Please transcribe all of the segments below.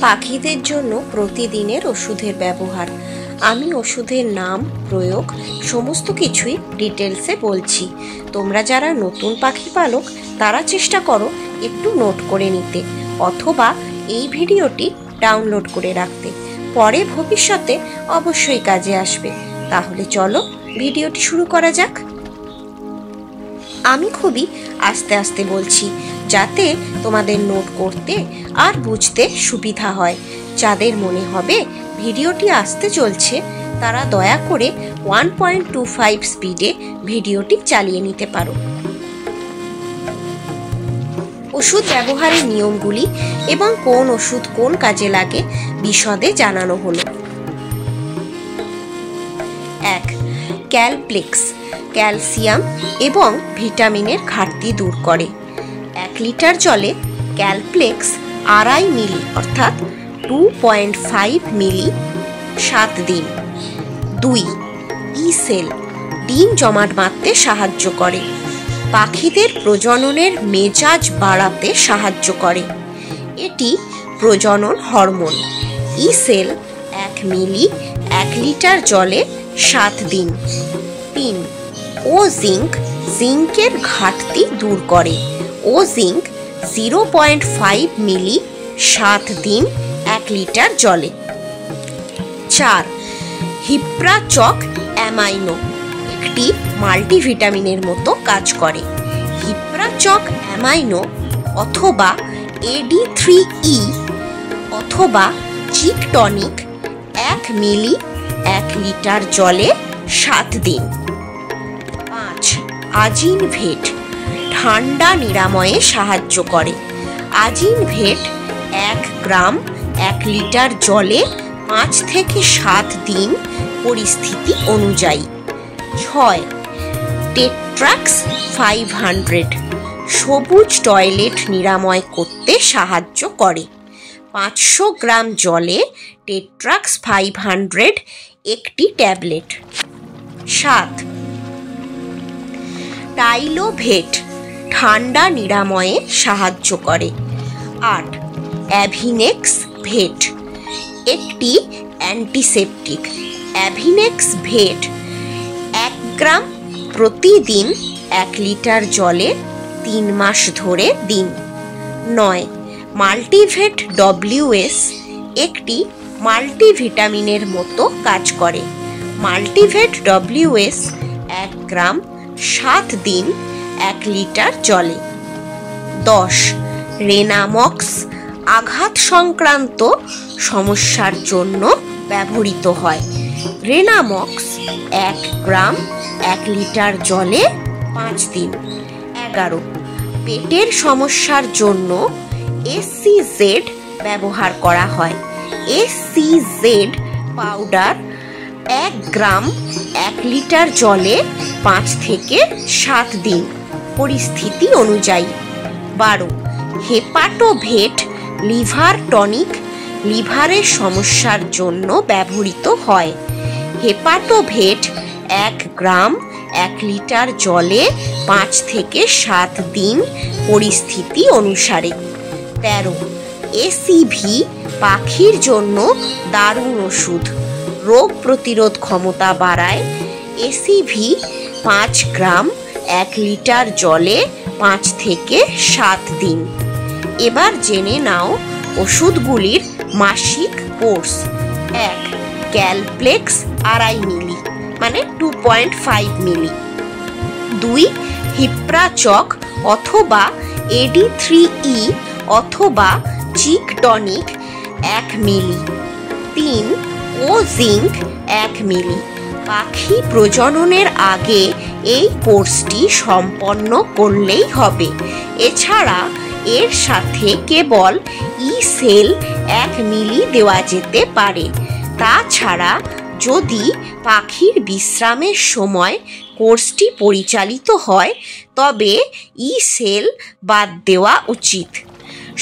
পাখিদের জন্য প্রতিদিনের ওষুধের ব্যবহার। আমি ওষুধের নাম, প্রয়োগ, সমস্ত কিছুই ডিটেলসে বলছি। তোমরা যারা নতুন পাখি পালক, তারা চেষ্টা করো একটু নোট করে নিতে অথবা এই ভিডিওটি ডাউনলোড করে রাখতে। পরে ভবিষ্যতে অবশ্যই কাজে আসবে। তাহলে চলো ভিডিওটি শুরু করা যাক। আমি খুবই আস্তে আস্তে বলছি যাতে তোমাদের নোট করতে আর বুঝতে সুবিধা হয়। যাদের মনে হবে ভিডিওটি আসতে চলছে, তারা দয়া করে ওয়ান পয়েন্ট টু ফাইভ স্পিডে ভিডিওটি চালিয়ে নিতে পারো। ওষুধ ব্যবহারের নিয়মগুলি এবং কোন ওষুধ কোন কাজে লাগে বিশদে জানানো হলো। এক, ক্যালপ্লেক্স, ক্যালসিয়াম এবং ভিটামিনের ঘাটতি দূর করে। লিটার জলে ক্যালপ্লেক্স আড়াই মিলি, অর্থাৎ টু পয়েন্ট ফাইভ মিলি সাত দিন। দুই ই সেল ডিম জমাট বাঁধতে সাহায্য করে। পাখিদের প্রজননের মেজাজ বাড়াতে সাহায্য করে। এটি প্রজনন হরমোন। ই সেল এক মিলি, এক লিটার জলে সাত দিন। তিন ও জিঙ্ক জিঙ্কের ঘাটতি দূর করে। ও zinc zero point five milli সাত দিন এক লিটার জলে। চার হিপ্রাচক অ্যামাইনো একটি মাল্টিভিটামিনের মতো কাজ করে। হিপ্রাচক অ্যামাইনো অথবা এডি থ্রি ই অথবা চিক টনিক এক মিলি এক লিটার জলে সাত দিন। পাঁচ আজিন ভেট ঠান্ডা নিরাময়ে সাহায্য করে। আজিন ভেট এক গ্রাম, এক লিটার জলে পাঁচ থেকে সাত দিন পরিস্থিতি অনুযায়ী। ছয়, টেট্রাক্স ফাইভ হান্ড্রেড সবুজ টয়লেট নিরাময় করতে সাহায্য করে। পাঁচশো গ্রাম জলে টেট্রাক্স ফাইভ হান্ড্রেড একটি ট্যাবলেট। সাত, টাইলোভেট ঠান্ডা নিরাময়ে সাহায্য করে। আট, অ্যাভিনেক্স ভেট। একটি অ্যান্টিসেপটিক। অ্যাভিনেক্স ভেট এক গ্রাম প্রতিদিন এক লিটার জলে তিন মাস ধরে দিন। নয়, মাল্টিভেট ডব্লিউএস একটি মাল্টিভিটামিনের মতো কাজ করে। মাল্টিভেট ডব্লিউএস এক গ্রাম সাত দিন এক লিটার জলে। দশ, রেনামক্স আঘাত সংক্রান্ত সমস্যার জন্য ব্যবহৃত হয়। রেনামক্স এক গ্রাম এক লিটার জলে পাঁচ দিন। এগারো, পেটের সমস্যার জন্য এসসিজেড ব্যবহার করা হয়। এসসিজেড পাউডার এক গ্রাম এক লিটার জলে পাঁচ থেকে সাত দিন। পরিস্থিতি অনুযায়ী। বারো হেপাটোভেট লিভার টনিক লিভারের সমস্যার জন্য ব্যবহৃত হয়। হেপাটোভেট এক গ্রাম এক লিটার জলে পাঁচ থেকে সাত দিন পরিস্থিতি অনুসারে। তেরো এসিভি পাখির জন্য দারুণ ওষুধ। রোগ প্রতিরোধ ক্ষমতা বাড়ায়। এসিভি পাঁচ গ্রাম এক লিটার জলে পাঁচ থেকে সাত দিন। এবার জেনে নাও ওষুধগুলির মাসিক কোর্স। এক, ক্যালপ্লেক্স আড়াই মিলি মানে টু পয়েন্ট ফাইভ মিলি। দুই, হিপ্রাচক অথবা এডি থ্রি ই অথবা চিক টনিক এক মিলি। তিন, ও জিঙ্ক এক মিলি। পাখি প্রজননের আগে এই কোর্সটি সম্পন্ন করলেই হবে। এছাড়া এর সাথে কেবল ই সেল এক মিলি দেওয়া যেতে পারে। তাছাড়া যদি পাখির বিশ্রামের সময় কোর্সটি পরিচালিত হয়, তবে ই সেল বাদ দেওয়া উচিত।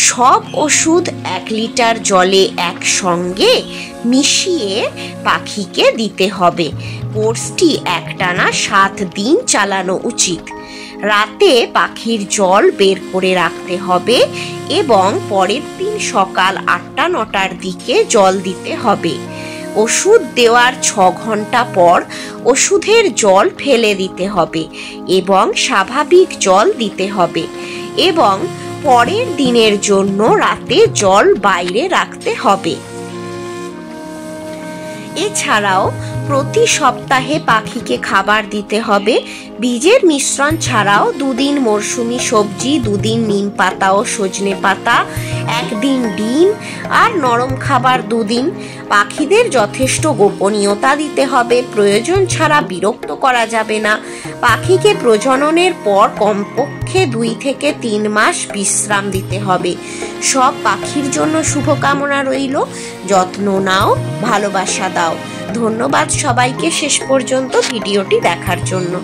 সব ওষুধ এক লিটার জলে একসঙ্গে মিশিয়ে পাখিকে দিতে হবে। কোর্সটি একটানা সাত দিন চালানো উচিত। রাতে পাখির জল বের করে রাখতে হবে এবং পরের দিন সকাল আটটা নটার দিকে জল দিতে হবে। ওষুধ দেওয়ার ছ ঘণ্টা পর ওষুধের জল ফেলে দিতে হবে এবং স্বাভাবিক জল দিতে হবে এবং পরের দিনের জন্য রাতে জল বাইরে রাখতে হবে। এছাড়াও প্রতি সপ্তাহে পাখিকে খাবার দিতে হবে। বীজের মিশ্রণ ছাড়াও দুদিন মরশুমি সবজি, দুদিন নিম পাতা ও সজনে পাতা, একদিন ডিম আর নরম খাবার দুদিন। পাখিদের যথেষ্ট গোপনীয়তা দিতে হবে। প্রয়োজন ছাড়া বিরক্ত করা যাবে না। পাখিকে প্রজননের পর কমপক্ষে দুই থেকে তিন মাস বিশ্রাম দিতে হবে। সব পাখির জন্য শুভকামনা রইল। যত্ন নাও, ভালোবাসা দাও। ধন্যবাদ সবাইকে শেষ পর্যন্ত ভিডিওটি দেখার জন্য।